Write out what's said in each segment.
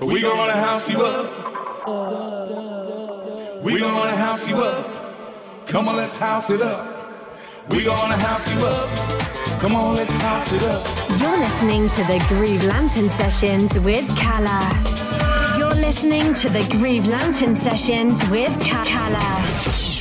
We gonna house you up. We gonna house you up. Come on, let's house it up. We gonna house you up. Come on, let's house it up. You're listening to the Groove Lantern Sessions with Kala. You're listening to the Groove Lantern Sessions with Kala.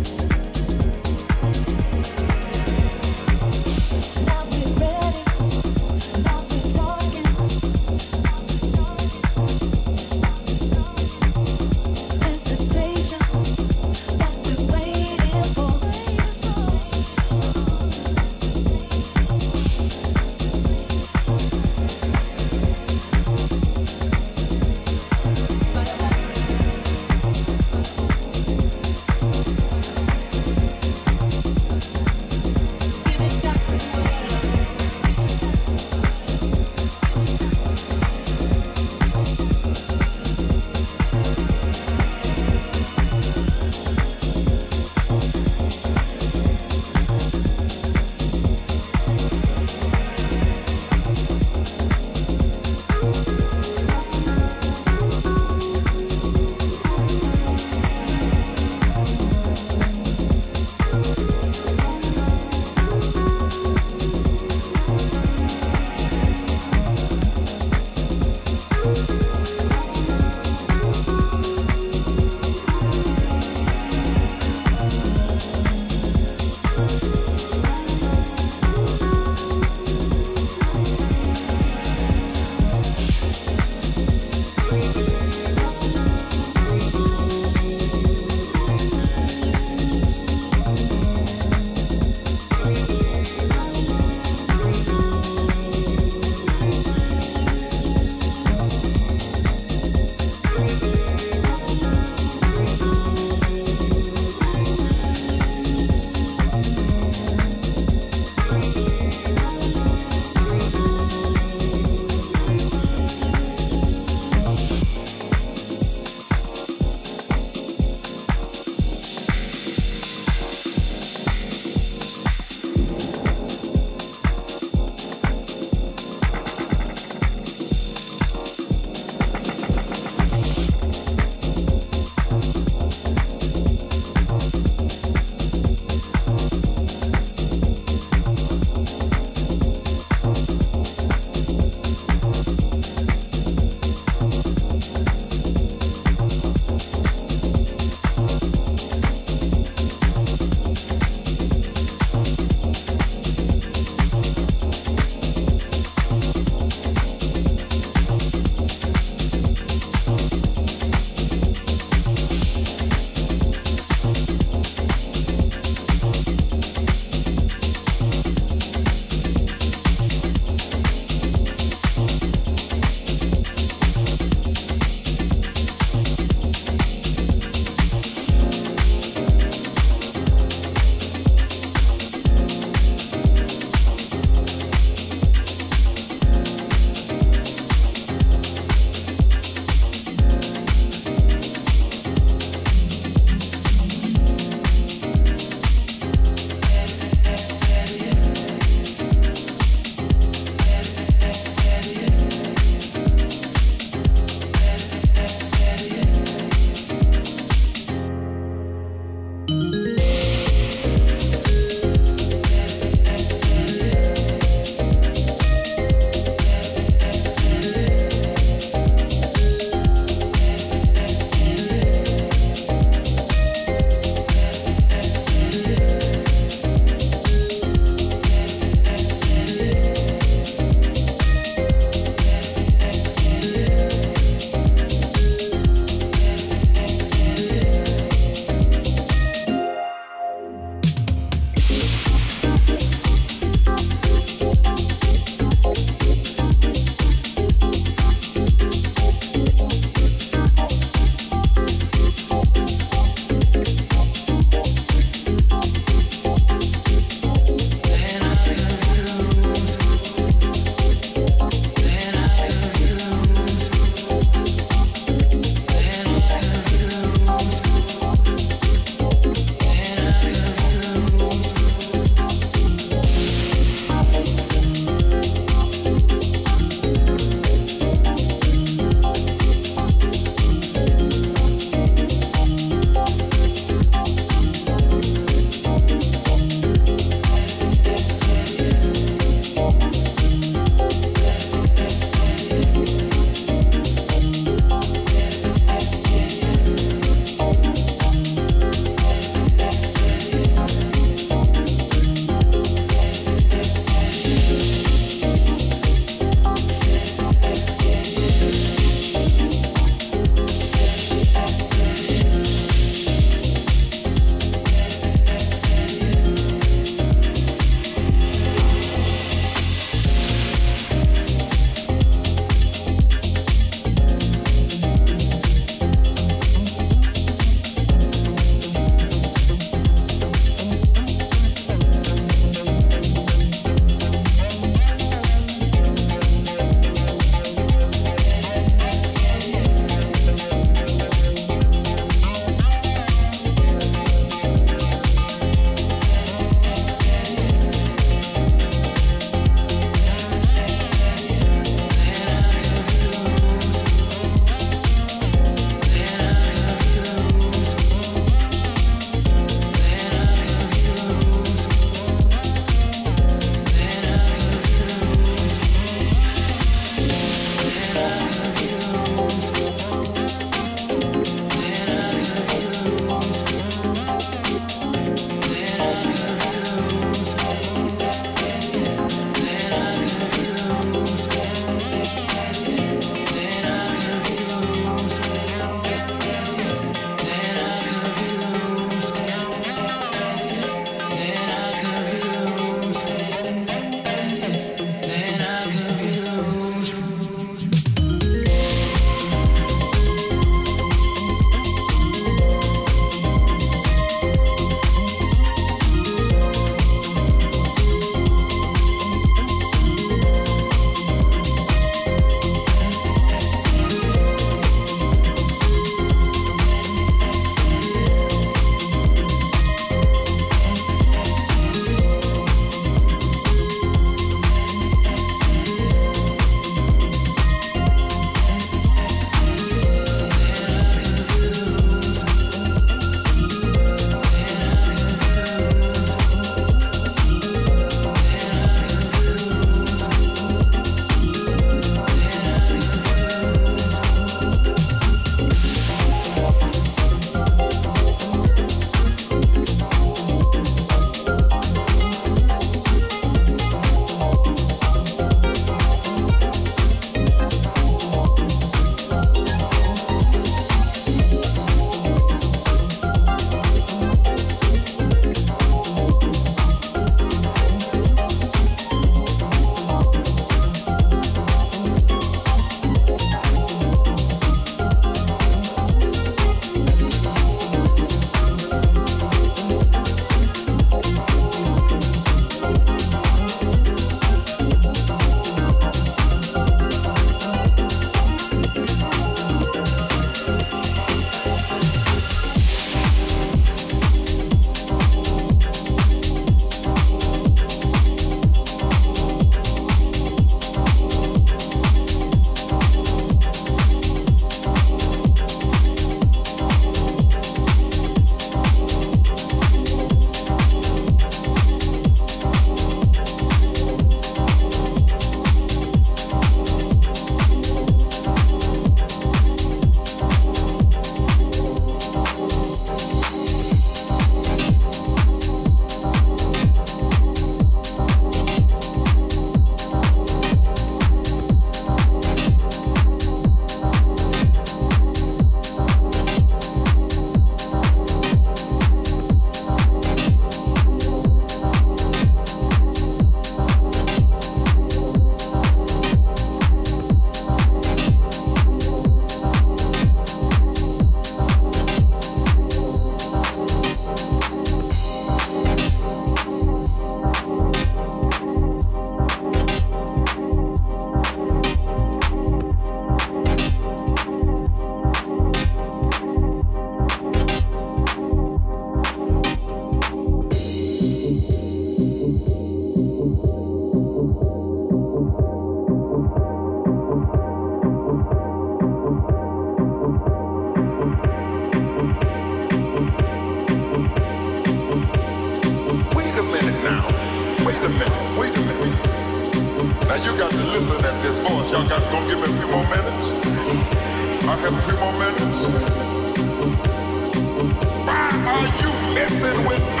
With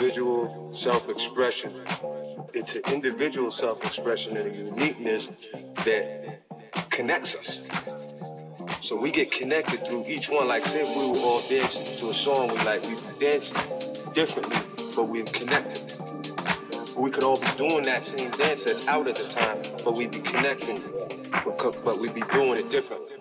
individual self-expression. It's an individual self-expression and a uniqueness that connects us. So we get connected through each one. Like say we were all dancing to a song we like, we dance differently, but we're connected. We could all be doing that same dance that's out at the time, but we'd be connecting, but we'd be doing it differently.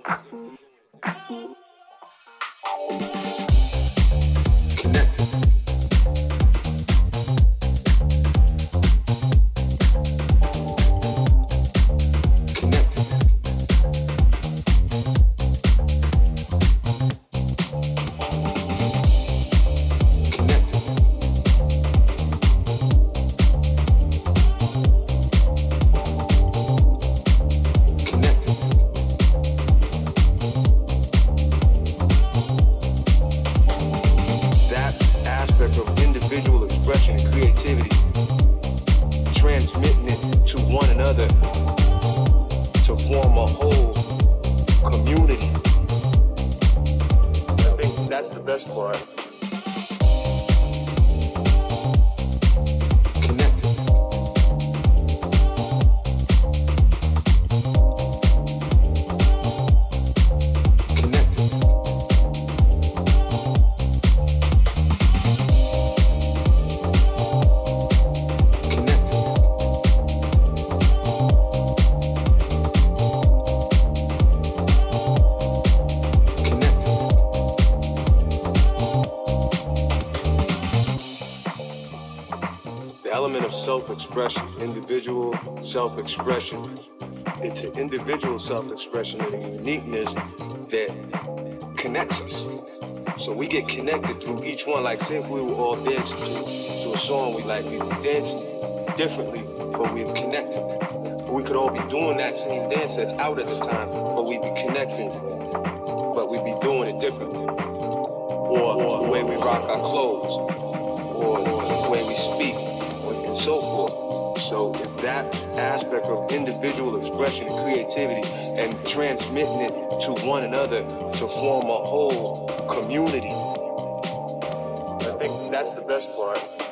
Self-expression, individual self-expression. It's an individual self-expression and a uniqueness that connects us. So we get connected through each one. Like say if we were all dancing to, to a song we like, we would dance differently, but we're connected. We could all be doing that same dance that's out at the time, but we'd be connecting, that aspect of individual expression and creativity and transmitting it to one another to form a whole community, I think that's the best part.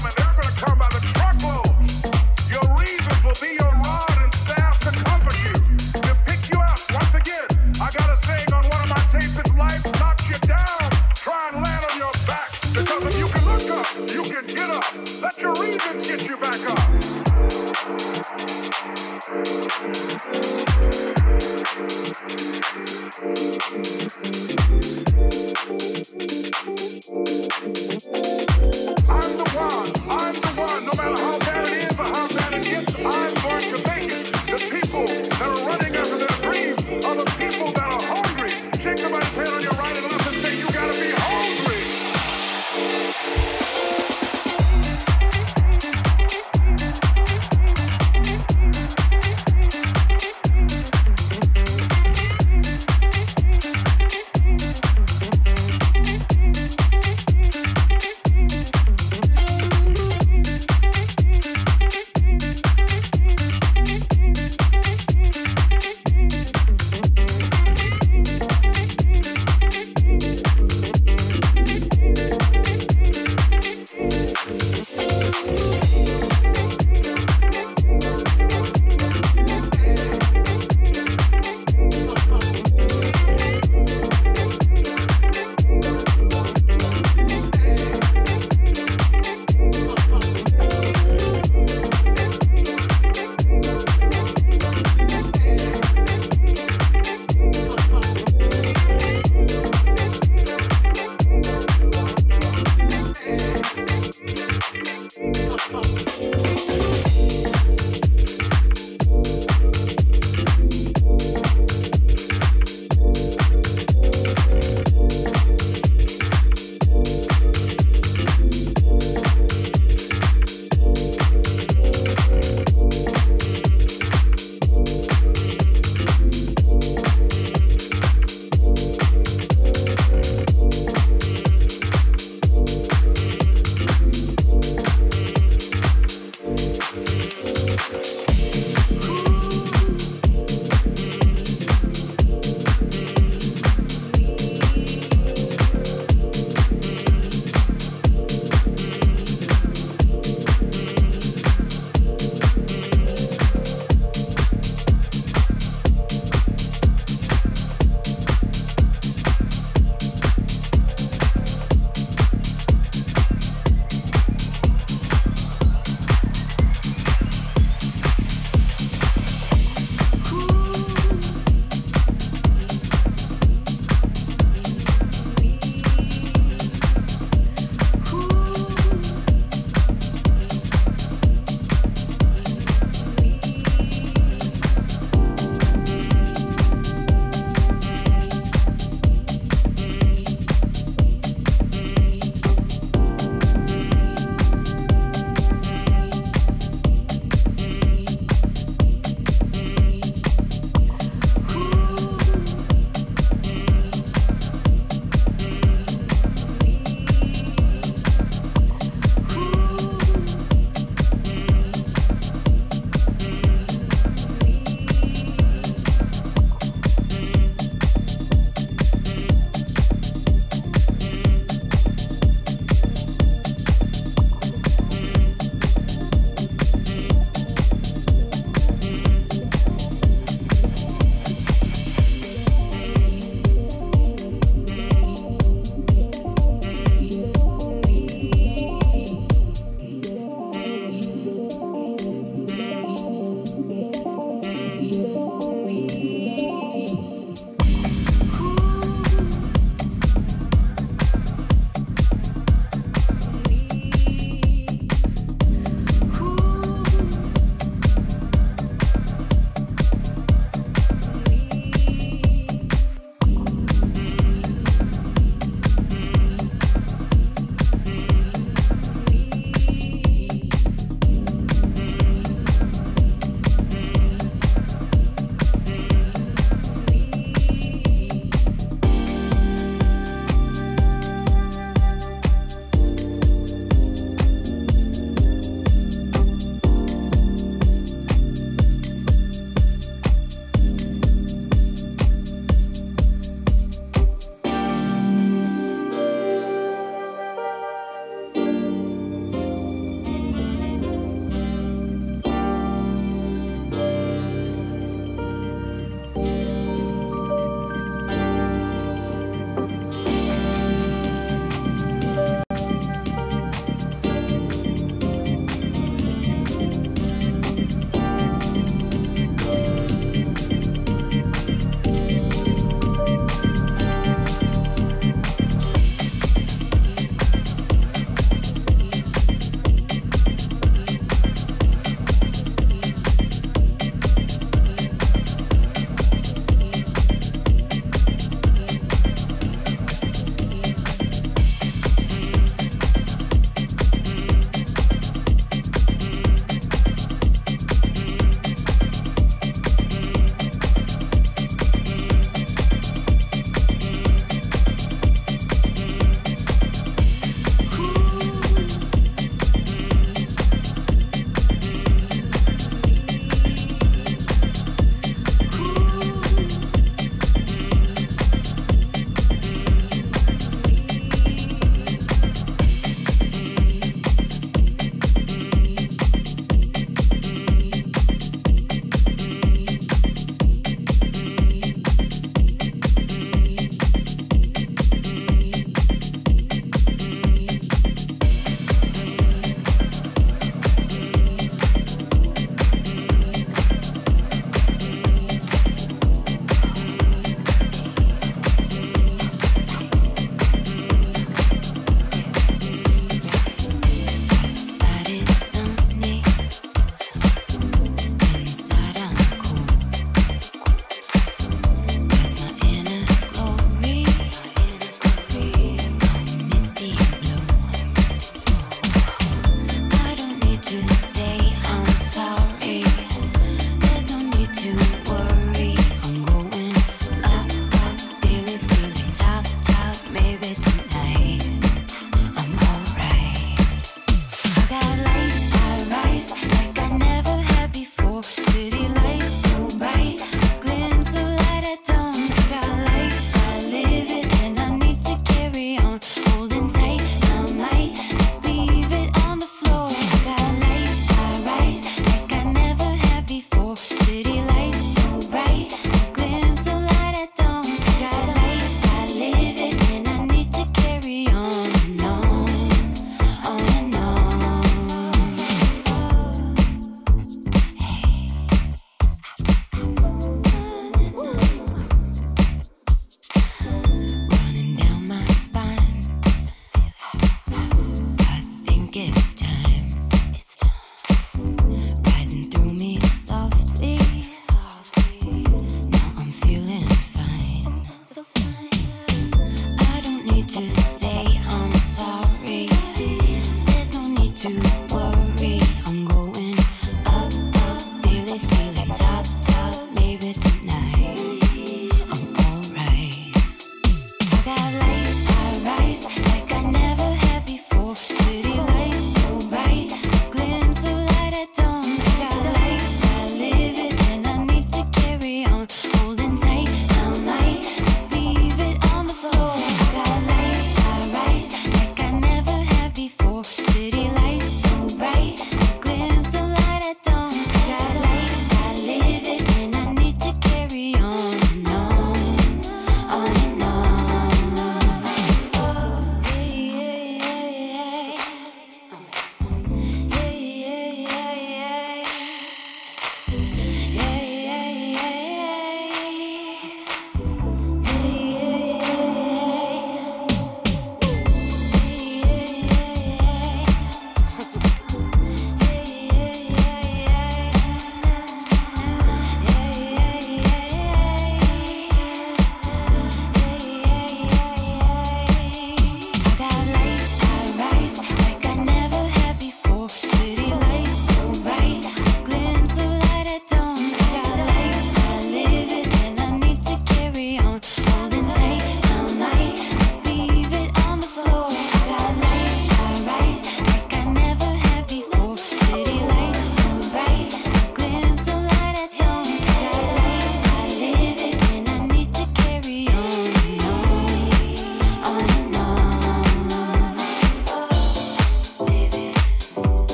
coming.